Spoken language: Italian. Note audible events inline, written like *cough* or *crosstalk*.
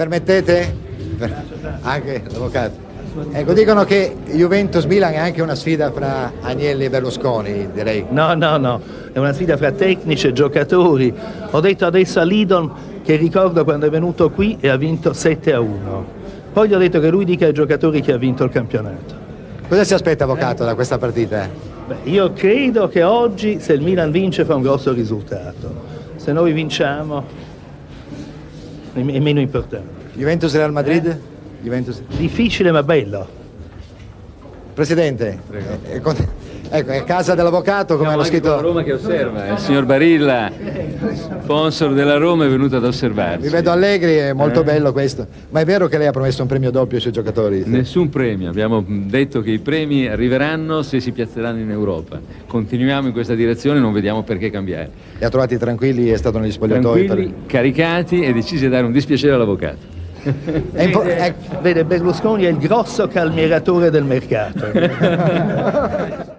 Permettete? Anche l'avvocato. Ecco, dicono che Juventus-Milan è anche una sfida fra Agnelli e Berlusconi, direi. No, no, no, è una sfida fra tecnici e giocatori. Ho detto adesso a Lidon che ricordo quando è venuto qui e ha vinto 7 a 1. Poi gli ho detto che lui dica ai giocatori che ha vinto il campionato. Cosa si aspetta, avvocato, da questa partita? Beh, io credo che oggi se il Milan vince fa un grosso risultato. Se noi vinciamo è meno importante. Juventus-Real Madrid? Juventus. Difficile ma bello. Presidente, eh, con- ecco, è casa dell'avvocato come hanno con la scritto. Roma che osserva, il signor Barilla, sponsor della Roma, è venuto ad osservarci. Vi vedo allegri, è molto bello questo. Ma è vero che lei ha promesso un premio doppio ai suoi giocatori? Nessun premio, abbiamo detto che i premi arriveranno se si piazzeranno in Europa. Continuiamo in questa direzione, non vediamo perché cambiare. Li ha trovati tranquilli, è stato negli spogliatoi. Tranquilli, caricati e decisi a dare un dispiacere all'avvocato. È impo- ecco. vede, Berlusconi è il grosso calmieratore del mercato. *laughs*